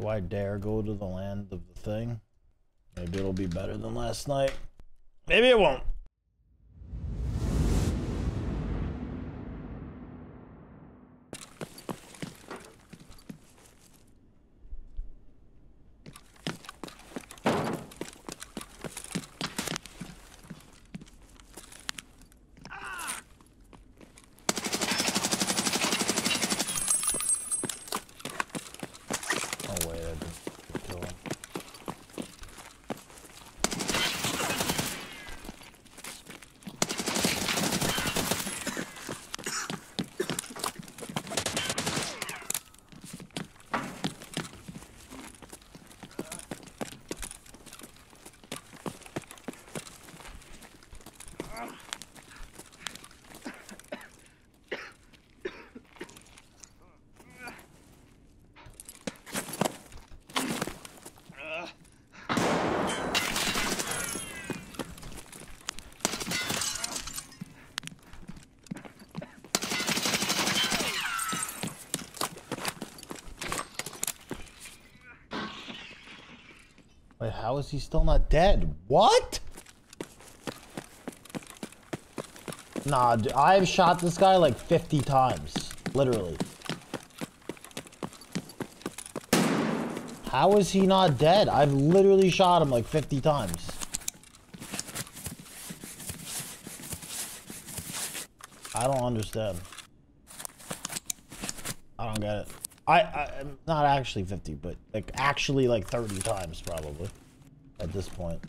Do I dare go to the land of the thing? Maybe it'll be better than last night. Maybe it won't. Oh wait, I didn't kill him. Wait, how is he still not dead? What? Nah, I've shot this guy like 50 times. Literally. How is he not dead? I've literally shot him like 50 times. I don't understand. I don't get it. I, I I'm not actually 50, but like actually like 30 times probably at this point.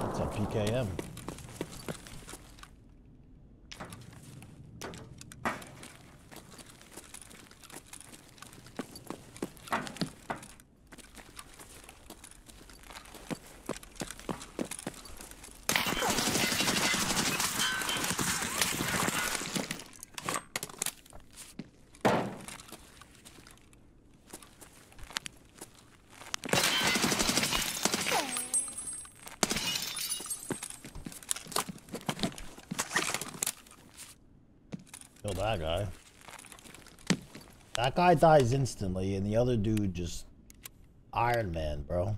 That's a PKM. Kill that guy. That guy dies instantly, and the other dude just Iron Man, bro.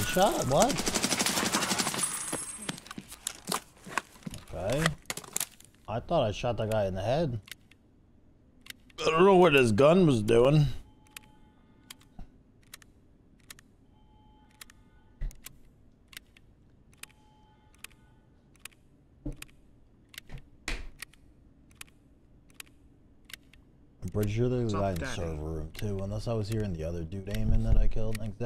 Headshot? What? Okay. I thought I shot that guy in the head. I don't know what his gun was doing. I'm pretty sure there's a guy in the server room too, unless I was hearing the other dude aiming that I killed, like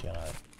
Zeppeli.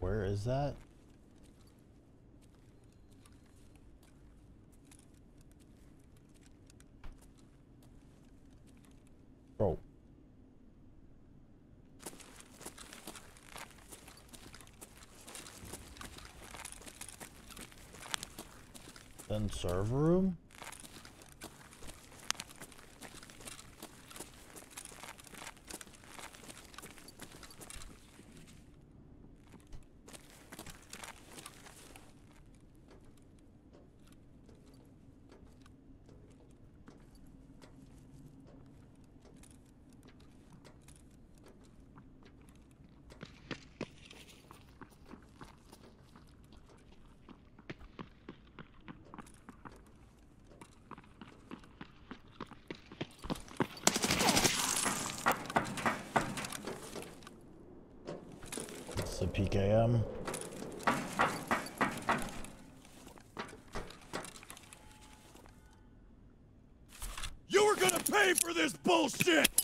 Where is that? Bro. Then server room? It's the PKM. You were gonna pay for this bullshit!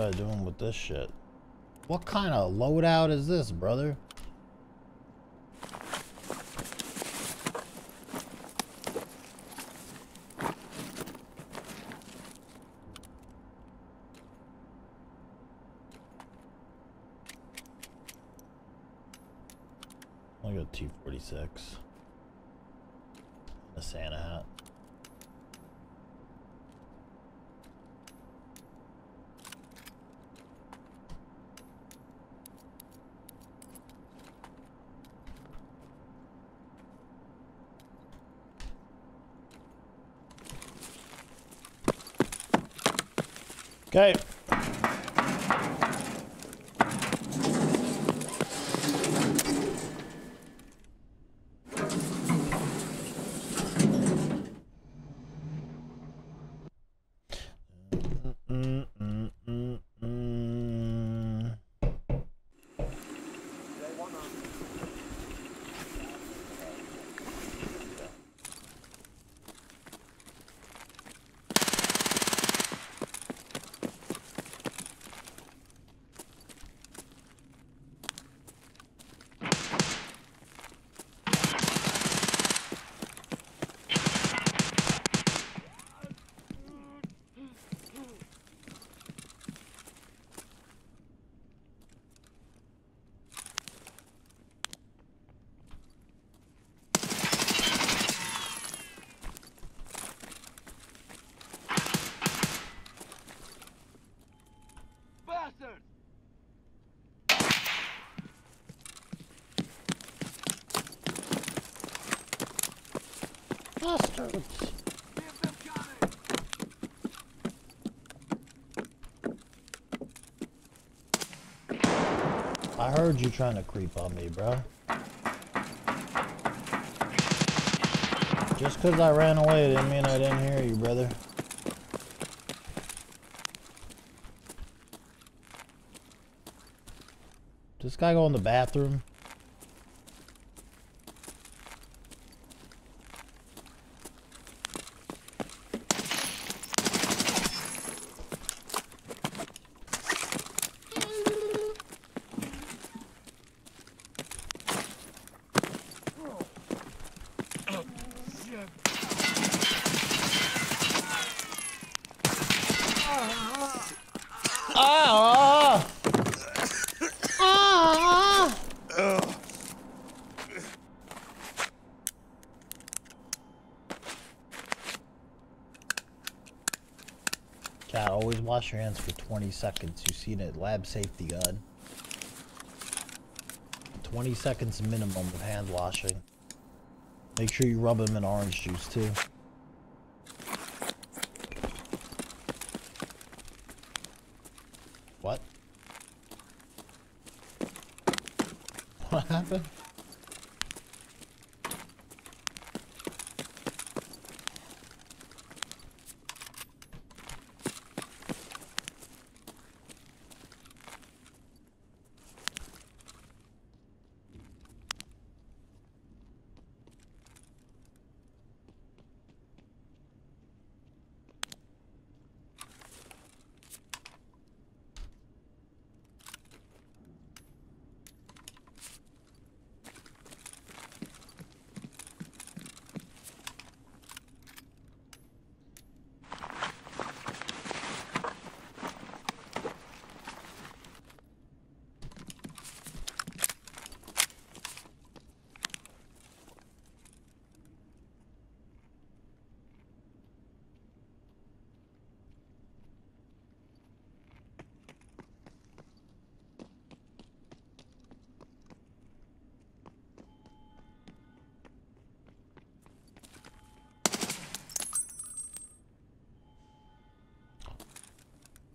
Guy doing with this shit? What kind of loadout is this, brother? I got T46. A Santa hat. Okay. I heard you trying to creep on me, bro. Just because I ran away didn't mean I didn't hear you, brother. This guy go in the bathroom? Always wash your hands for 20 seconds. You've seen it. Lab safety guide. 20 seconds minimum of hand washing. Make sure you rub them in orange juice too. What? What happened?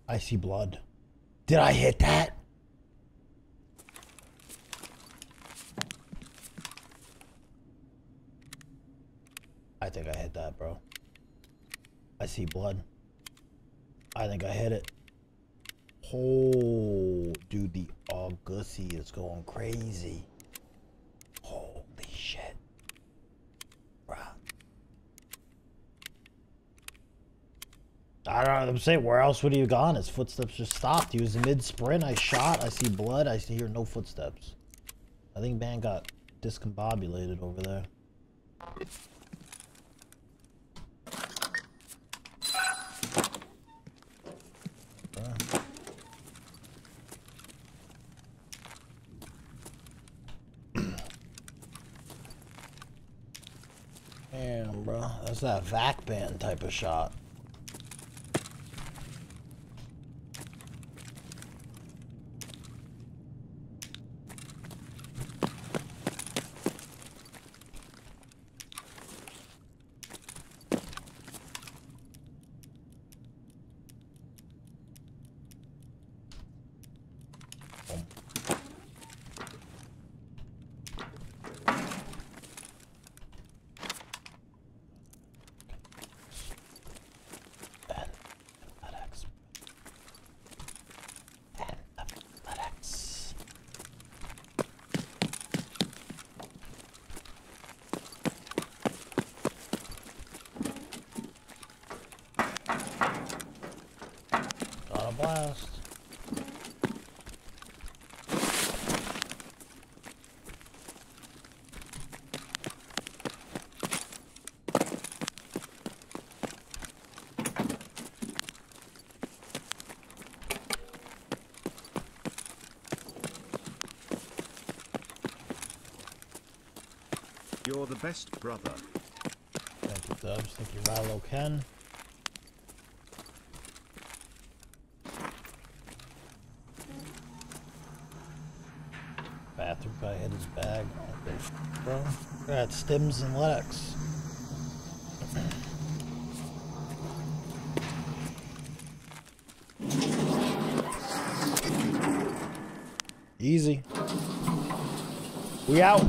I see blood. Did I hit that? I think I hit that, bro. I see blood. I think I hit it. Oh, dude, the Augusty is going crazy. I don't know. I'm saying, where else would he have gone? His footsteps just stopped. He was in mid sprint. I shot. I see blood. I hear no footsteps. I think man got discombobulated over there. Damn, bro. That's that VAC ban type of shot. Athletics. Athletics. Got a blast. You're the best brother. Thank you, Dubs. Thank you, Rallo Ken. Bathroom guy hit his bag. Bro. Got Stims and Lex. Easy. We out.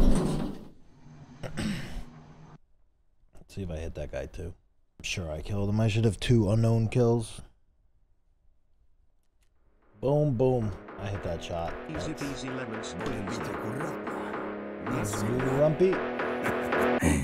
Let's see if I hit that guy too. I'm sure I killed him. I should have two unknown kills. Boom, boom. I hit that shot. Easy That's peasy lemon Volviste squeezy. correcto.